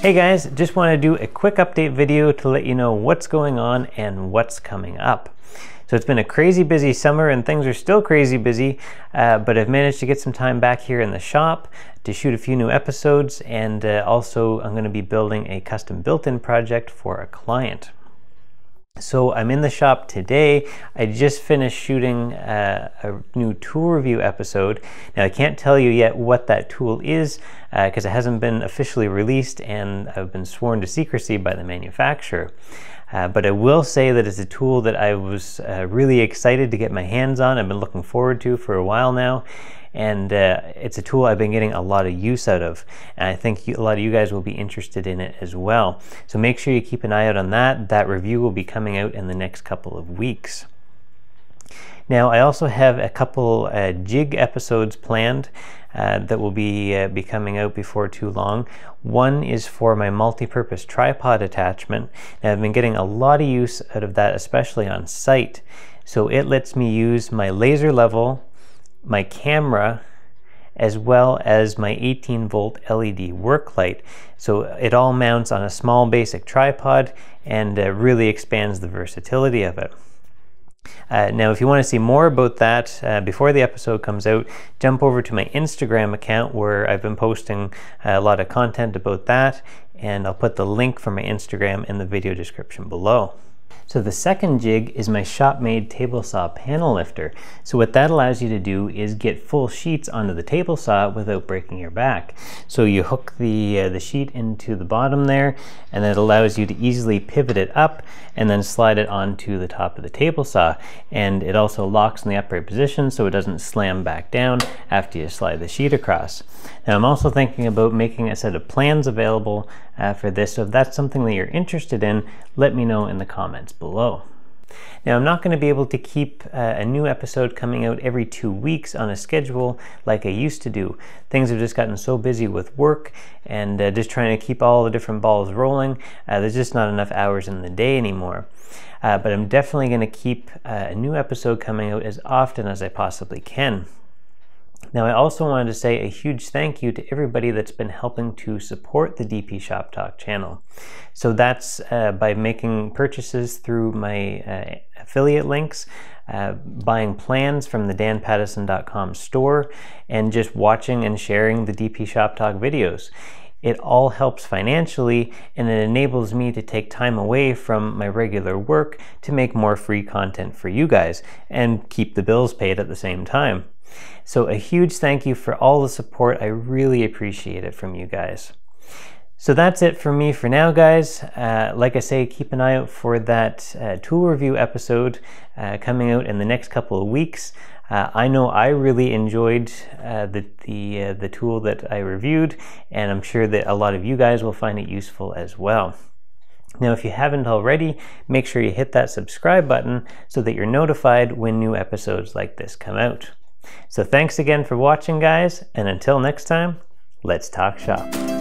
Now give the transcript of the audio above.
Hey guys, just want to do a quick update video to let you know what's going on and what's coming up. So it's been a crazy busy summer and things are still crazy busy, uh, but I've managed to get some time back here in the shop to shoot a few new episodes and uh, also I'm going to be building a custom built-in project for a client. So I'm in the shop today. I just finished shooting uh, a new tool review episode. Now I can't tell you yet what that tool is because uh, it hasn't been officially released and I've been sworn to secrecy by the manufacturer. Uh, but I will say that it's a tool that I was uh, really excited to get my hands on. I've been looking forward to for a while now. And uh, it's a tool I've been getting a lot of use out of. And I think a lot of you guys will be interested in it as well. So make sure you keep an eye out on that. That review will be coming out in the next couple of weeks now I also have a couple uh, jig episodes planned uh, that will be uh, be coming out before too long. One is for my multi-purpose tripod attachment. Now I've been getting a lot of use out of that, especially on site. So it lets me use my laser level my camera as well as my 18 volt LED work light. So it all mounts on a small basic tripod and uh, really expands the versatility of it. Uh, now, if you want to see more about that uh, before the episode comes out, jump over to my Instagram account where I've been posting a lot of content about that, and I'll put the link for my Instagram in the video description below. So the second jig is my shop-made table saw panel lifter. So what that allows you to do is get full sheets onto the table saw without breaking your back. So you hook the, uh, the sheet into the bottom there and it allows you to easily pivot it up and then slide it onto the top of the table saw. And it also locks in the upright position so it doesn't slam back down after you slide the sheet across. Now I'm also thinking about making a set of plans available uh, for this. So if that's something that you're interested in, let me know in the comments below. Now, I'm not going to be able to keep uh, a new episode coming out every two weeks on a schedule like I used to do. Things have just gotten so busy with work and uh, just trying to keep all the different balls rolling. Uh, there's just not enough hours in the day anymore. Uh, but I'm definitely going to keep uh, a new episode coming out as often as I possibly can. Now, I also wanted to say a huge thank you to everybody that's been helping to support the DP Shop Talk channel. So that's uh, by making purchases through my uh, affiliate links, uh, buying plans from the danpattison.com store, and just watching and sharing the DP Shop Talk videos. It all helps financially and it enables me to take time away from my regular work to make more free content for you guys and keep the bills paid at the same time. So a huge thank you for all the support. I really appreciate it from you guys. So that's it for me for now, guys. Uh, like I say, keep an eye out for that uh, tool review episode uh, coming out in the next couple of weeks. Uh, I know I really enjoyed uh, the the, uh, the tool that I reviewed, and I'm sure that a lot of you guys will find it useful as well. Now, if you haven't already, make sure you hit that subscribe button so that you're notified when new episodes like this come out. So thanks again for watching, guys, and until next time, let's talk shop.